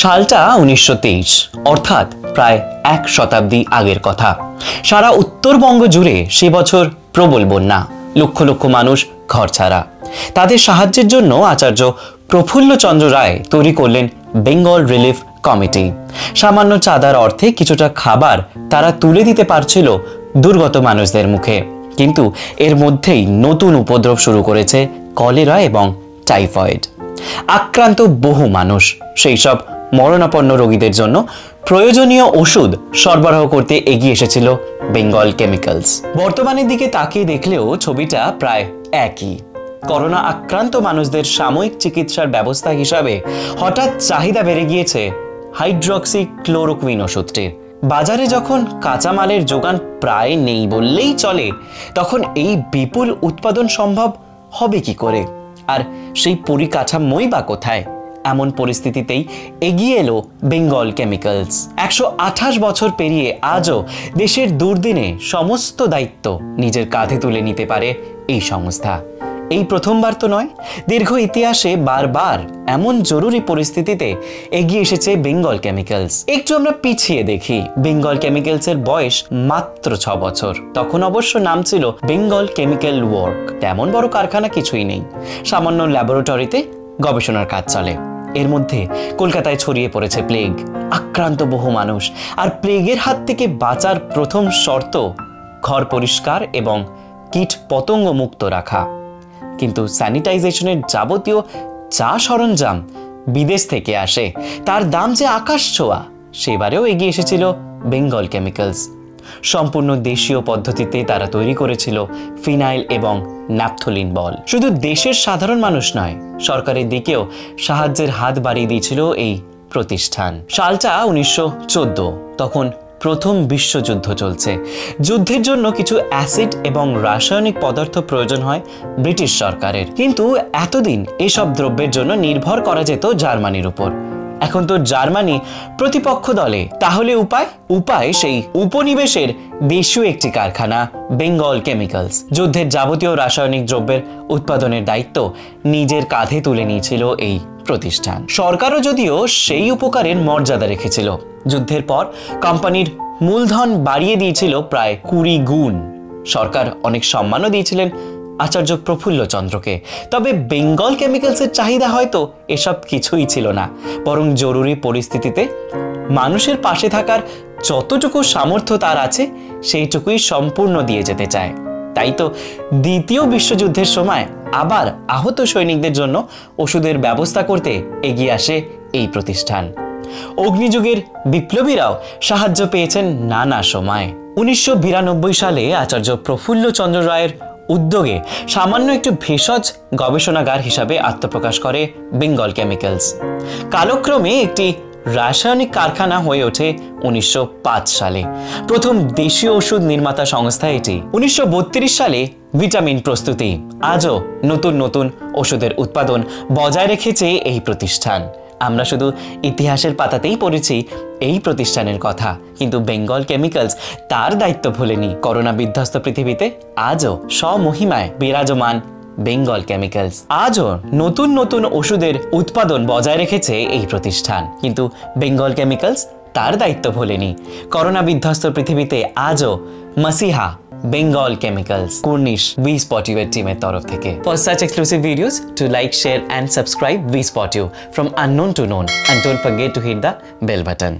সালটা উনিশশো তেইশ, অর্থাৎ প্রায় এক শতাব্দী আগের কথা। সারা উত্তরবঙ্গ জুড়ে সে বছর প্রবল বন্যা, লক্ষ লক্ষ মানুষ ঘর ছাড়া। তাদের সাহায্যের জন্য আচার্য প্রফুল্লচন্দ্র রায় তৈরি করলেন বেঙ্গল রিলিফ কমিটি। সামান্য চাঁদার অর্থে কিছুটা খাবার তারা তুলে দিতে পারছিল দুর্গত মানুষদের মুখে। কিন্তু এর মধ্যেই নতুন উপদ্রব শুরু করেছে কলেরা এবং টাইফয়েড। আক্রান্ত বহু মানুষ, সেই সব মরণাপন্ন রোগীদের জন্য প্রয়োজনীয় ওষুধ সরবরাহ করতে এগিয়ে এসেছিল বেঙ্গল কেমিক্যালস। বর্তমানের দিকে তাকিয়ে দেখলেও ছবিটা প্রায় একই। করোনা আক্রান্ত মানুষদের সাময়িক চিকিৎসার ব্যবস্থা হিসাবে হঠাৎ চাহিদা বেড়ে গিয়েছে হাইড্রক্সি ক্লোরোকুইন ওষুধটির। বাজারে যখন কাঁচামালের যোগান প্রায় নেই বললেই চলে, তখন এই বিপুল উৎপাদন সম্ভব হবে কি করে? আর সেই পরিকাঠামোই বা কোথায়? এমন পরিস্থিতিতেই এগিয়ে এলো বেঙ্গল কেমিক্যালস। একশো আঠাশ বছর পেরিয়ে আজও দেশের দুর্দিনে সমস্ত দায়িত্ব নিজের কাঁধে তুলে নিতে পারে এই সংস্থা। এই প্রথমবার তো নয়, দীর্ঘ ইতিহাসে বারবার এমন জরুরি পরিস্থিতিতে এগিয়ে এসেছে বেঙ্গল কেমিক্যালস। একটু আমরা পিছিয়ে দেখি, বেঙ্গল কেমিক্যালসের বয়স মাত্র ছ বছর। তখন অবশ্য নাম ছিল বেঙ্গল কেমিক্যাল ওয়ার্ক। তেমন বড় কারখানা কিছুই নেই। সামান্য ল্যাবরেটরিতে গবেষণার কাজ চলে। এর মধ্যে কলকাতায় ছড়িয়ে পড়েছে প্লেগ আক্রান্ত বহু মানুষ। আর প্লেগের হাত থেকে বাঁচার প্রথম শর্ত, ঘর পরিষ্কার এবং কীট পতঙ্গ মুক্ত রাখা। কিন্তু স্যানিটাইজেশনের যাবতীয় যা সরঞ্জাম বিদেশ থেকে আসে। তার দাম যে আকাশ ছোঁয়া, সেবারেও এগিয়ে এসেছিল বেঙ্গল কেমিক্যালস সম্পূর্ণ দেশীয় পদ্ধতিতে তারা তৈরি করেছিল ফিনাইল এবং ন্যাপথলিন বল। শুধু দেশের সাধারণ মানুষ নয়, সরকারের দিকেও সাহায্যের হাত বাড়িয়ে দিয়েছিল এই প্রতিষ্ঠান। সালটা উনিশশো চোদ্দ, তখন প্রথম বিশ্বযুদ্ধ চলছে। যুদ্ধের জন্য কিছু অ্যাসিড এবং রাসায়নিক পদার্থ প্রয়োজন হয় ব্রিটিশ সরকারের। কিন্তু এতদিন এসব দ্রব্যের জন্য নির্ভর করা যেত জার্মানির উপর। এখন তো জার্মানি প্রতিপক্ষ দলে। তাহলে উপায়? উপায় সেই উপনিবেশের দেশীয় একটি কারখানা, বেঙ্গল কেমিক্যালস। যুদ্ধের যাবতীয় রাসায়নিক দ্রব্যের উৎপাদনের দায়িত্ব নিজের কাঁধে তুলে নিয়েছিল এই প্রতিষ্ঠান। সরকারও যদিও সেই উপকারের মর্যাদা রেখেছিল। যুদ্ধের পর কোম্পানির মূলধন বাড়িয়ে দিয়েছিল প্রায় কুড়ি গুণ। সরকার অনেক সম্মানও দিয়েছিলেন আচার্য প্রফুল্ল চন্দ্রকে। তবে বেঙ্গল কেমিক্যালসের চাহিদা হয়তো এসব কিছুই ছিল না। বরং জরুরি পরিস্থিতিতে মানুষের পাশে থাকার যতটুকু সামর্থ্য তার আছে, সেইটুকুই সম্পূর্ণ দিয়ে যেতে চায়। তাই তো দ্বিতীয় বিশ্বযুদ্ধের সময় আবার আহত সৈনিকদের জন্য ওষুধের ব্যবস্থা করতে এগিয়ে আসে এই প্রতিষ্ঠান। অগ্নিযুগের বিপ্লবীরাও সাহায্য পেয়েছেন নানা সময়। উনিশশো বিরানব্বই সালে আচার্য প্রফুল্লচন্দ্র রায়ের উদ্যোগে সামান্য একটি ভেষজ গবেষণাগার হিসাবে আত্মপ্রকাশ করে বেঙ্গল কেমিক্যালস। কালক্রমে একটি রাসায়নিক কারখানা হয়ে ওঠে উনিশশো পাঁচ সালে। প্রথম দেশীয় ওষুধ নির্মাতা সংস্থা এটি। উনিশশো বত্রিশ সালে ভিটামিন প্রস্তুতি। আজও নতুন নতুন ওষুধের উৎপাদন বজায় রেখেছে এই প্রতিষ্ঠান। আমরা শুধু ইতিহাসের পাতাতেই পড়েছি এই প্রতিষ্ঠানের কথা। কিন্তু বেঙ্গল কেমিক্যালস তার দায়িত্ব ভুলেনি। করোনা বিধ্বস্ত পৃথিবীতে আজও স্বমহিমায় বিরাজমান বেঙ্গল কেমিক্যালস। আজও নতুন নতুন ওষুধের উৎপাদন বজায় রেখেছে এই প্রতিষ্ঠান। কিন্তু বেঙ্গল কেমিক্যালস তার দায়িত্ব ভোলেনি। করোনা বিধ্বস্ত পৃথিবীতে আজও মাসিহা Bengal chemicals কুর্নিশ V spot you এর টিমের তরফ থেকে for such exclusive videos to like share and subscribe V Spot U from unknown to known and don't forget to hit the bell button